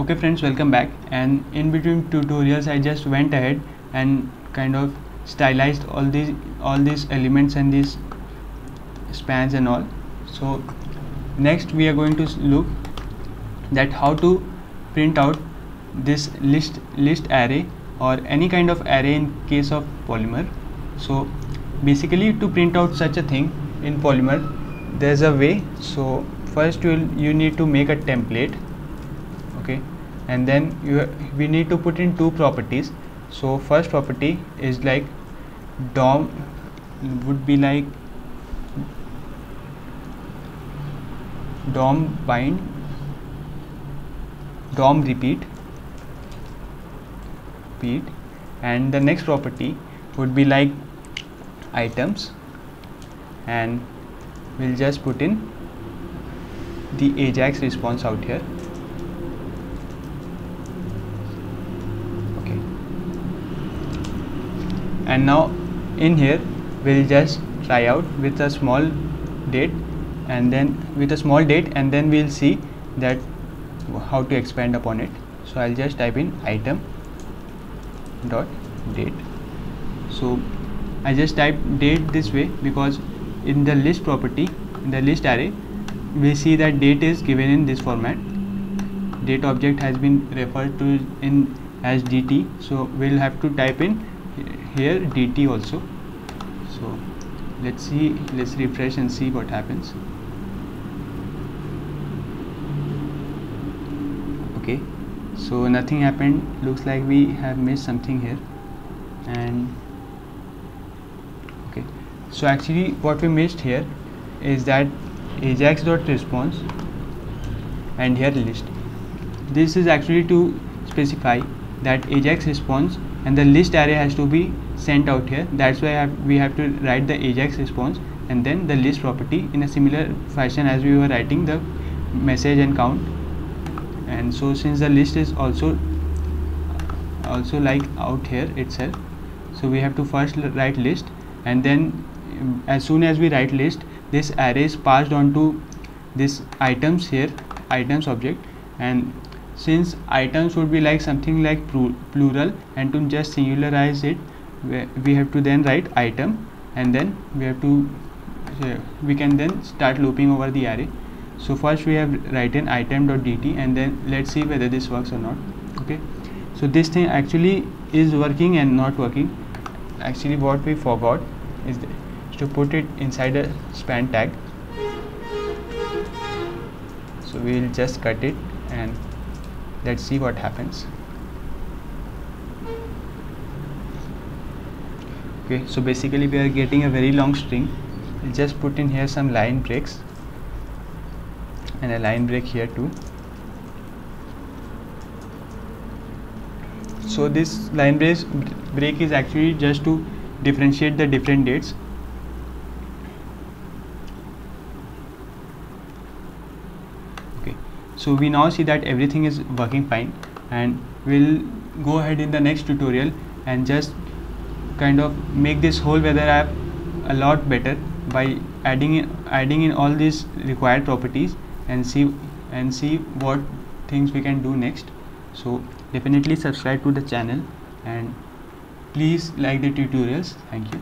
okay friends welcome back. And in between tutorials I just went ahead and kind of stylized all these all these elements and these spans and all. So next we are going to look that how to print out this list list array or any kind of array in case of polymer. So basically to print out such a thing in polymer there's a way. So first you you need to make a template okay. And then you we need to put in two properties. So first property is like dom would be like dom bind dom repeat repeat. And the next property would be like items. And we'll just put in the ajax response out here okay and now in here we'll just try out with a small date and then with a small date and then we'll see that how to expand upon it. So I'll just type in item dot date. So I just type date this way because in the list property in the list array we see that date is given in this format. Date object has been referred to in as dt so we'll have to type in here dt also. So let's see let's refresh and see what happens. Okay so nothing happened. Looks like we have missed something here. And okay. So actually what we missed here is that ajax dot response and here list. This is actually to specify that ajax response and the list array has to be sent out here. That's why we have to write the ajax response and then the list property in a similar fashion as we were writing the message and count. And so since the list is also also like out here itself so we have to first write list. And then um, as soon as we write list this array is passed on to this items here items object. And since items would be like something like plural and to just singularize it we have to then write item and then we have to we can then start looping over the array. So first we have written item.dt and then let's see whether this works or not okay? So this thing actually is working and not working. Actually what we forgot is to put it inside a span tag. So we will just cut it and let's see what happens. Okay so basically we are getting a very long string. We'll just put in here some line breaks and a line break here too. So this line break break is actually just to differentiate the different dates okay so we now see that everything is working fine and we'll go ahead in the next tutorial and just kind of make this whole weather app a lot better by adding in adding in all these required properties and see and see what things we can do next. So definitely subscribe to the channel and please like the tutorials. Thank you